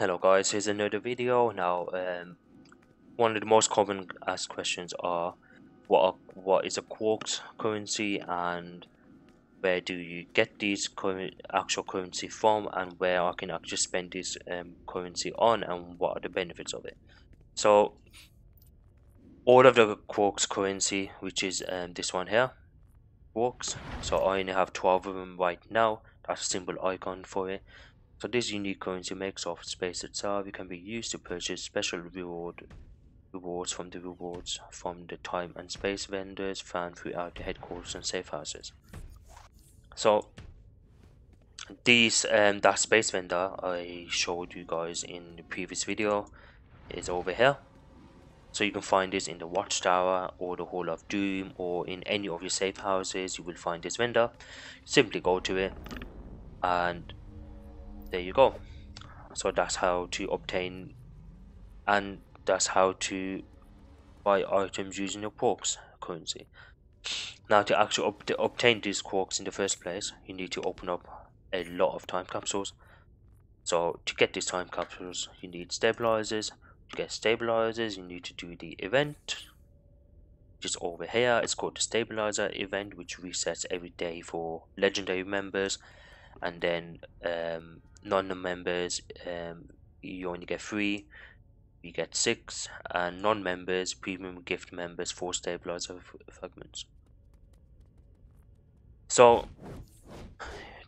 Hello guys, here's another video. Now, um, one of the most common asked questions are what are, what is a Quarks currency and where do you get these actual currency from and where I can actually spend this um, currency on and what are the benefits of it. So, all of the Quarks currency, which is um, this one here, Quarks. So I only have 12 of them right now. That's a simple icon for it so this unique currency makes off space itself. It can be used to purchase special reward rewards from the rewards from the time and space vendors found throughout the headquarters and safe houses. So these um, that space vendor I showed you guys in the previous video is over here. So you can find this in the Watchtower or the Hall of Doom or in any of your safe houses you will find this vendor. Simply go to it and there you go. So that's how to obtain and that's how to buy items using your quarks currency. Now to actually ob obtain these quarks in the first place you need to open up a lot of time capsules. So to get these time capsules you need stabilizers. To get stabilizers you need to do the event just over here. It's called the stabilizer event which resets every day for legendary members. And then um, non-members um, you only get three you get six and non-members premium gift members four stabilizer fragments. So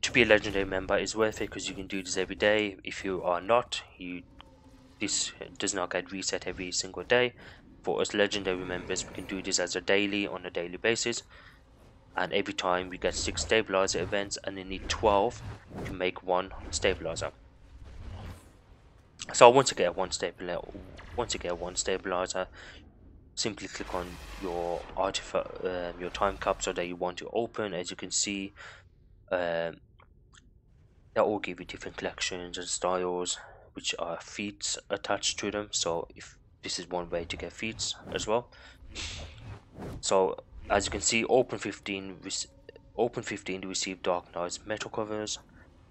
to be a legendary member is worth it because you can do this every day. If you are not you this does not get reset every single day. For us legendary members we can do this as a daily on a daily basis and every time we get 6 stabilizer events and you need 12 to make one stabilizer. So once you get one stabilizer once you get one stabilizer simply click on your artifact um, your time capsule that you want to open. As you can see um, they all give you different collections and styles which are feats attached to them. So if this is one way to get feats as well. So as you can see open 15 open 15 to receive dark knight's metal covers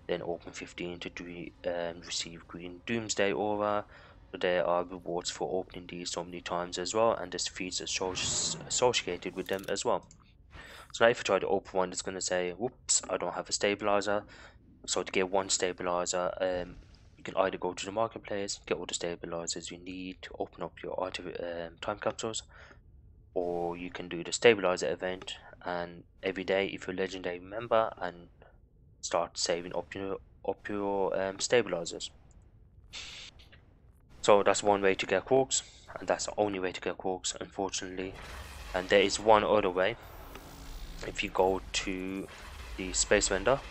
then open 15 to do, um, receive green doomsday aura. There are rewards for opening these so many times as well and there's feats associated with them as well. So now if I try to open one it's going to say whoops I don't have a stabilizer. So to get one stabilizer um, you can either go to the marketplace get all the stabilizers you need to open up your um, time capsules or you can do the stabilizer event and every day if you're legendary member and start saving up your up your um, stabilizers. So that's one way to get quarks and that's the only way to get quarks unfortunately. And there is one other way. If you go to the space vendor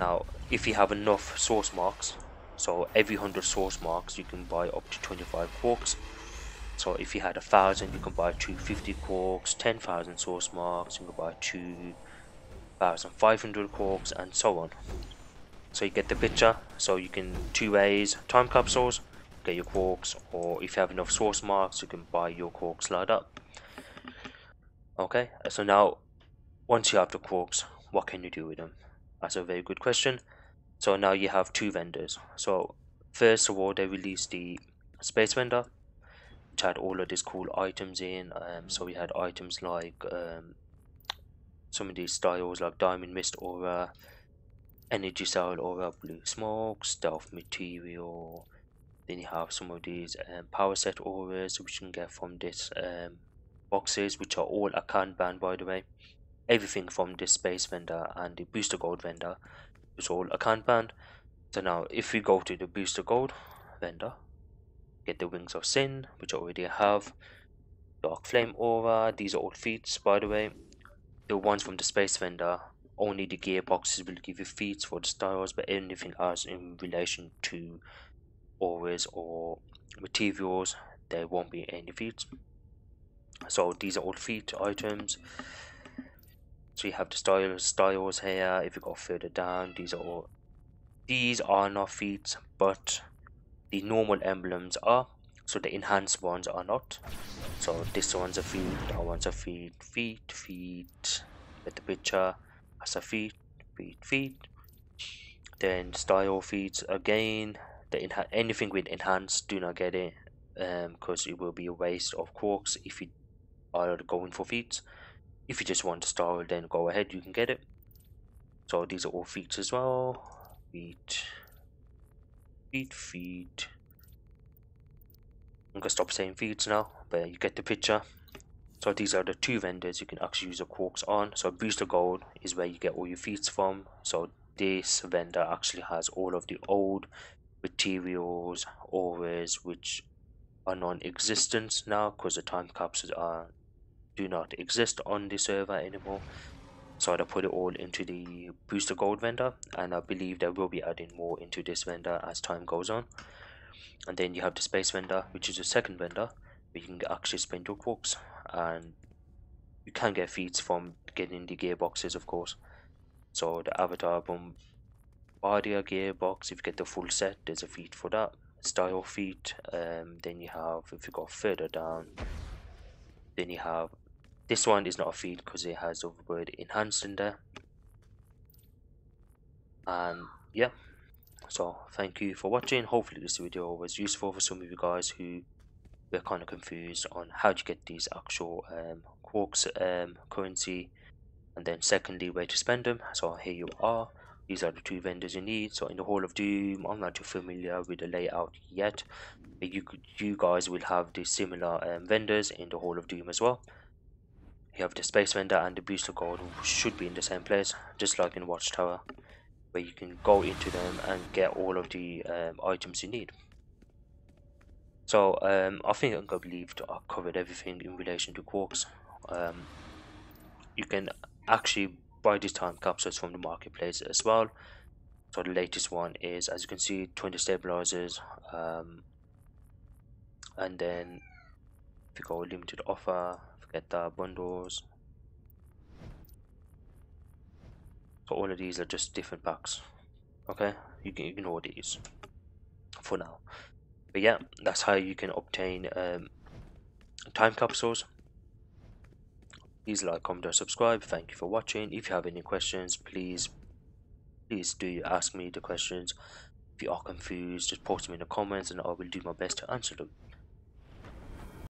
now if you have enough source marks so every 100 source marks you can buy up to 25 quarks so if you had a thousand, you can buy 250 quarks, 10,000 source marks, you can buy 2,500 quarks, and so on. So you get the picture. So you can two ways: time capsules, get your quarks, or if you have enough source marks, you can buy your quarks slide up. Okay, so now once you have the quarks, what can you do with them? That's a very good question. So now you have two vendors. So first of all, they release the space vendor had all of these cool items in um, so we had items like um, some of these styles like diamond mist aura energy cell aura blue smoke stealth material. Then you have some of these um, power set auras which you can get from this um, boxes which are all account banned by the way. Everything from this space vendor and the booster gold vendor is all account banned so now if we go to the booster gold vendor get the Wings of Sin, which I already have. Dark Flame Aura, these are all feats by the way. The ones from the Space Vendor, only the gearboxes will give you feats for the styles, but anything else in relation to auras or materials, there won't be any feats. So these are all feat items. So you have the styles, styles here. If you go further down, these are all. These are not feats, but the normal emblems are so the enhanced ones are not. So this one's a feat that one's a feat feat feat get the picture. As a feat feat feat then style feat again. The anything with enhanced do not get it because um, it will be a waste of quarks if you are going for feats. If you just want to start then go ahead you can get it. So these are all feats as well. Feat feat feat I'm gonna stop saying feeds now but you get the picture. So these are the two vendors you can actually use the quarks on. So booster gold is where you get all your feeds from. So this vendor actually has all of the old materials auras which are non-existent now because the time capsules are do not exist on the server anymore so I put it all into the booster gold vendor and I believe they will be adding more into this vendor as time goes on. And then you have the space vendor which is the second vendor where you can actually spend your quarks and you can get feats from getting the gearboxes of course. So the avatar bombardier gearbox if you get the full set there's a feat for that. Style feat um, then you have if you go further down then you have this one is not a feed because it has word enhanced in there and yeah. So thank you for watching. Hopefully this video was useful for some of you guys who were kind of confused on how to get these actual um, quarks um, currency. And then secondly where to spend them. So here you are. These are the two vendors you need. So in the hall of doom i'm not too familiar with the layout yet. But you could you guys will have the similar um, vendors in the hall of doom as well you have the space vendor and the booster gold should be in the same place just like in watchtower where you can go into them and get all of the um, items you need. So um, I think I'm gonna believe I covered everything in relation to quarks. Um, you can actually buy these time capsules from the marketplace as well. So the latest one is as you can see 20 stabilizers um, and then if you go limited offer forget the bundles. So all of these are just different packs okay? You can ignore these. For now. But yeah that's how you can obtain um, time capsules. Please like comment or subscribe. Thank you for watching. If you have any questions please please do ask me the questions. If you are confused just post them in the comments and i will do my best to answer them